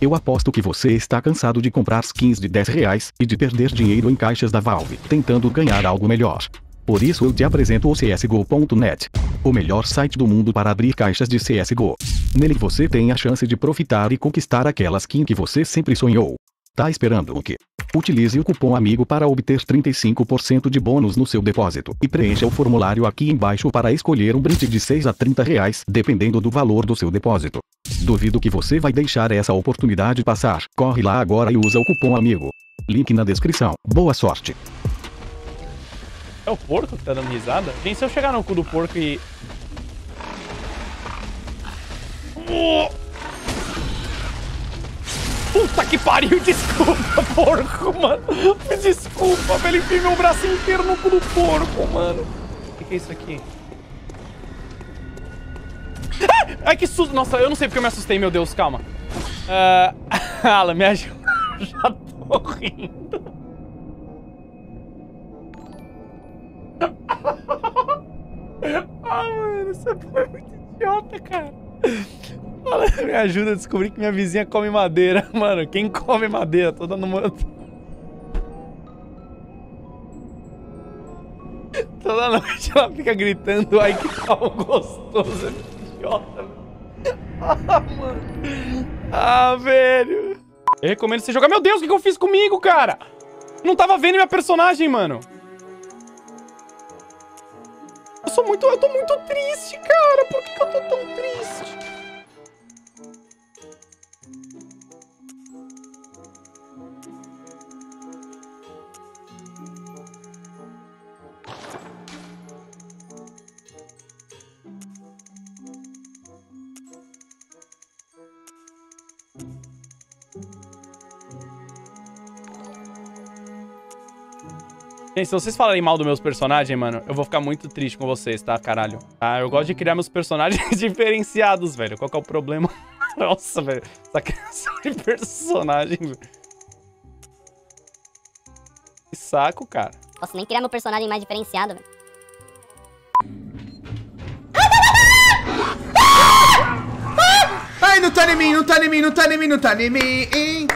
Eu aposto que você está cansado de comprar skins de 10 reais e de perder dinheiro em caixas da Valve, tentando ganhar algo melhor. Por isso eu te apresento o CSGO.net, o melhor site do mundo para abrir caixas de CSGO. Nele você tem a chance de profitar e conquistar aquela skin que você sempre sonhou. Tá esperando o quê? Utilize o cupom AMIGO para obter 35% de bônus no seu depósito e preencha o formulário aqui embaixo para escolher um brinde de 6 a 30 reais, dependendo do valor do seu depósito. Duvido que você vai deixar essa oportunidade passar. Corre lá agora e usa o cupom AMIGO. Link na descrição. Boa sorte! É o porco que tá dando risada? Gente, se eu chegar no cu do porco e... Oh! Puta que pariu, desculpa, porco, mano. Desculpa, velho. Enfim, meu braço inteiro no cu do porco, mano. O que, que é isso aqui? Ah! Ai, que susto. Nossa, eu não sei porque eu me assustei, meu Deus. Calma. Uh... Alan, me ajuda. Já tô rindo. ah, mano, você foi muito idiota, cara. Me ajuda a descobrir que minha vizinha come madeira. Mano, quem come madeira? Tô dando uma... Toda noite ela fica gritando, ai que pau gostoso. Idiota, Ah, mano. Ah, velho. Eu recomendo você jogar. Meu Deus, o que, que eu fiz comigo, cara? Não tava vendo minha personagem, mano. Sou muito... Eu tô muito triste, cara. Por que, que eu tô tão triste? Gente, se vocês falarem mal dos meus personagens, mano, eu vou ficar muito triste com vocês, tá, caralho? Ah, eu gosto de criar meus personagens diferenciados, velho. Qual que é o problema? Nossa, velho. Essa criação de personagem, velho. Que saco, cara. Posso nem criar meu personagem mais diferenciado, velho. Ai, não tá em mim, não tá em mim, não tá em mim, não tá em mim.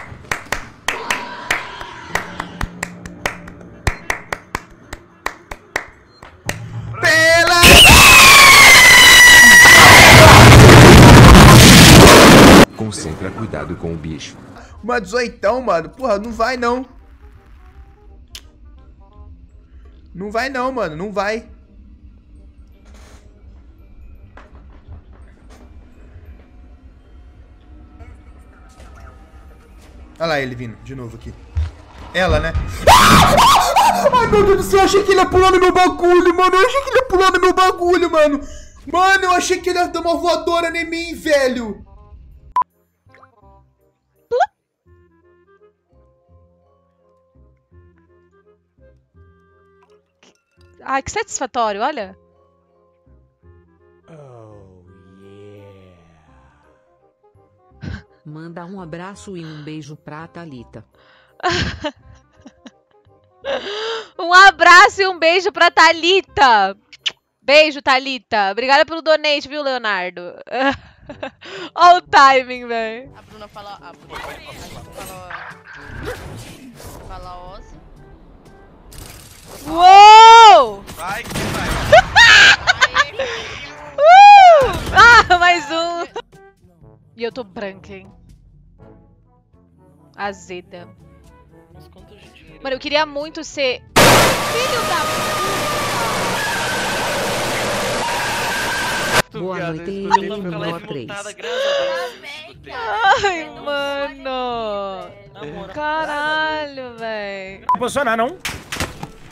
Concentra cuidado com o bicho. Uma 18, mano. Porra, não vai não. Não vai não, mano. Não vai. Olha lá ele vindo, de novo aqui. Ela, né? Ai, meu Deus do céu, eu achei que ele ia pular no meu bagulho, mano. Eu achei que ele ia pular no meu bagulho, mano. Mano, eu achei que ele ia dar uma voadora em mim, velho. Ai, que satisfatório, olha. Oh, yeah. Manda um abraço e um beijo pra Thalita. um abraço e um beijo pra Thalita. Beijo, Thalita. Obrigada pelo donate, viu, Leonardo? Olha o timing, velho. A Bruna fala... A Bruna fala... Fala Ozzy. Uou! Vai, que vai. uh! Ah, mais um. E eu tô branca, hein? Azeda. Mano, eu queria muito ser... Filho da puta! Boa noite, Lino 3. Ai, mano. Caralho, velho. Não posicionar, não.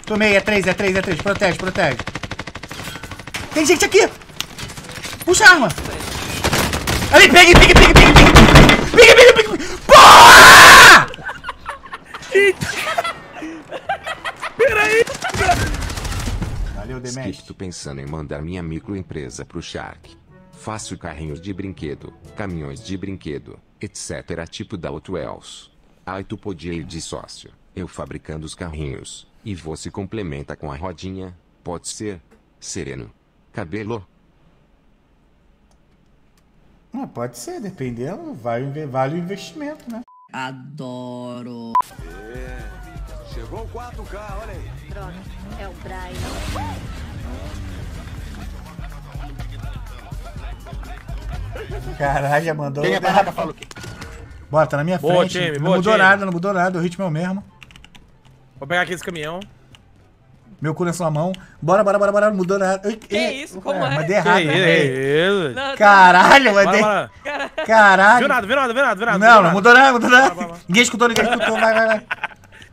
Tomei, é 3, é 3, é 3. Protege, protege. Tem gente aqui! Puxa a arma! Ali, pegue, pegue, pegue, pegue, pegue! Pegue, pegue, pegue! Porra! Peraí! Valeu, Demet. Estou pensando em mandar minha microempresa pro Shark. Faço carrinhos de brinquedo, caminhões de brinquedo, etc. Tipo da Outwells. Aí tu podia ir de sócio, eu fabricando os carrinhos, e você complementa com a rodinha, pode ser? Sereno. Cabelo. Ah, pode ser, dependendo, vale, vale o investimento, né? Adoro. Chegou o 4K, olha aí. Droga, é o Brian. Caralho, já mandou. Quem é barraca fala o quê? Bora, tá na minha Boa, frente. time, não boa, mudou time. nada, não mudou nada, o ritmo é o mesmo. Vou pegar aqui esse caminhão. Meu cu na sua mão. Bora, bora, bora, bora, não mudou nada. Que isso? Como é? Mandei errado, que né? Caralho, mandei. bora. Caralho. Viu nada, viu nada, viu nada, viu nada. Não, não mudou nada, mudou nada. Bora, bora. Ninguém escutou, ninguém escutou. Vai, vai, vai.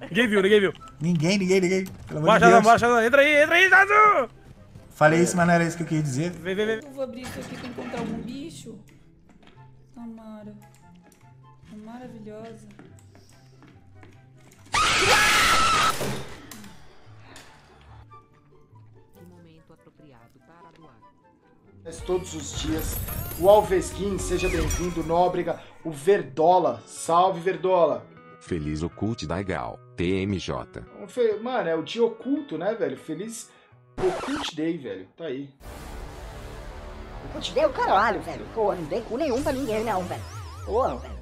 Ninguém viu, ninguém viu. Ninguém, ninguém, ninguém. Pelo amor de Deus. bora, Shazam. Entra aí, entra aí, Shazam. Falei isso, mas não era isso que eu queria dizer. Vem, vem, vem. Eu vou abrir isso aqui pra encontrar algum bicho. Tamara. É maravilhosa. Que momento apropriado para doar. todos os dias. O Alvesquim, seja bem-vindo, Nóbrega. O Verdola, salve Verdola. Feliz Ocult da Gal, TMJ. Mano, é o dia oculto, né, velho? Feliz Occult Day, velho. Tá aí. Eu te dei o caralho, velho. Porra, não dei cu nenhum pra ninguém, não, velho. Porra, velho.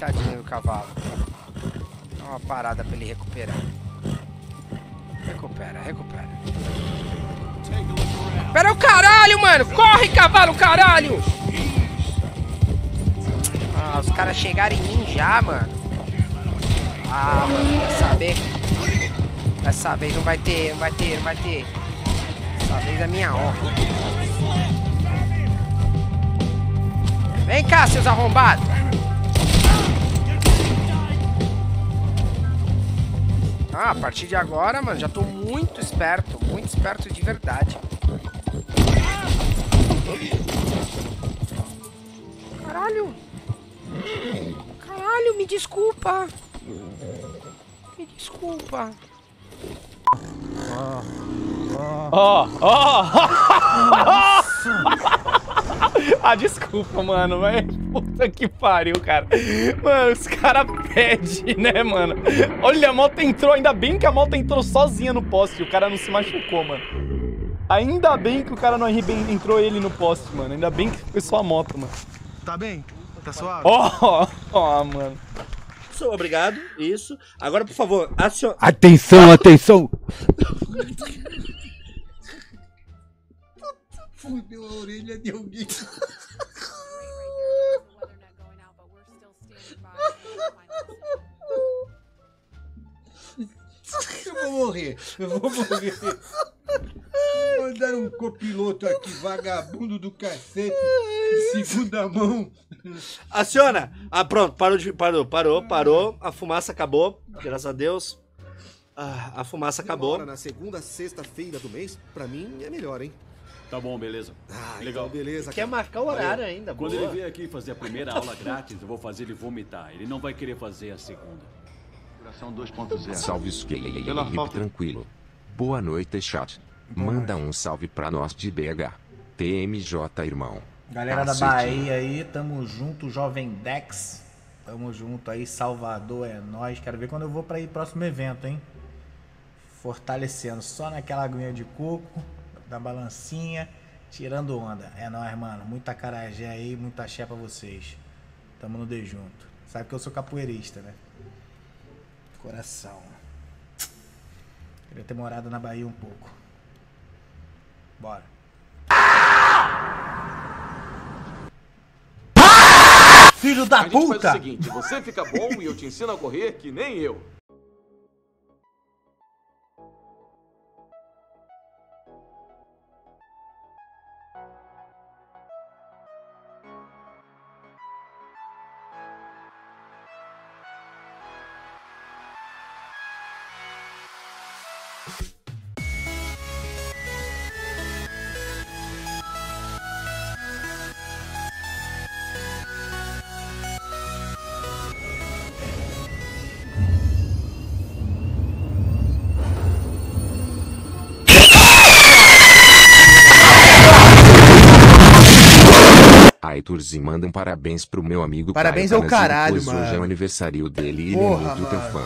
Ai, tadinho do cavalo. Dá uma parada pra ele recuperar. Recupera, recupera. Recupera o caralho, mano! Corre, cavalo, caralho! Ah, os caras chegaram em mim já, mano. Ah, mano, quer saber? Dessa vez não vai ter, não vai ter, não vai ter. Dessa vez é minha honra. Vem cá, seus arrombados! Ah, a partir de agora, mano, já tô muito esperto, muito esperto de verdade. Caralho! Caralho, me desculpa! Me desculpa. Ó, ó! ah, desculpa, mano, mas puta que pariu, cara. Mano, os caras né, mano? Olha, a moto entrou, ainda bem que a moto entrou sozinha no poste, o cara não se machucou, mano. Ainda bem que o cara não entrou ele no poste, mano. Ainda bem que foi só a moto, mano. Tá bem? Tá suave? Ó, ó, mano. Sou obrigado, isso. Agora, por favor, acione. Atenção, atenção! Fudeu a orelha de alguém. morrer, eu vou morrer. Mandaram um copiloto aqui, vagabundo do cacete, de segunda mão. Aciona! Ah, pronto, parou, de, parou, parou, parou. A fumaça acabou, graças a Deus. Ah, a fumaça acabou. Agora, na segunda sexta-feira do mês, pra mim é melhor, hein? Tá bom, beleza. Ah, Legal. então beleza. Quer cara. marcar o horário Valeu. ainda, Quando boa. ele vier aqui fazer a primeira aula grátis, eu vou fazer ele vomitar. Ele não vai querer fazer a segunda. Coração 2.0. Salve Skate, Pela falta- tranquilo. Boa noite, chat. Manda um salve pra nós de BH. TMJ, irmão. Galera da. Bahia aí, tamo junto, Jovem Dex. Tamo junto aí, Salvador é nós. Quero ver quando eu vou pra ir próximo evento, hein? Fortalecendo, só naquela aguinha de coco, da balancinha, tirando onda. É nóis, mano. Muita carajé aí, muita axé pra vocês. Tamo no D junto. Sabe que eu sou capoeirista, né? Coração. Queria ter morado na Bahia um pouco. Bora. Filho da a gente faz puta! o seguinte, você fica bom e eu te ensino a correr que nem eu. Aiturzi manda um parabéns pro meu amigo Parabéns Caio ao caralho, pois hoje é mano. o aniversário dele e ele Porra, é muito teu mano. fã.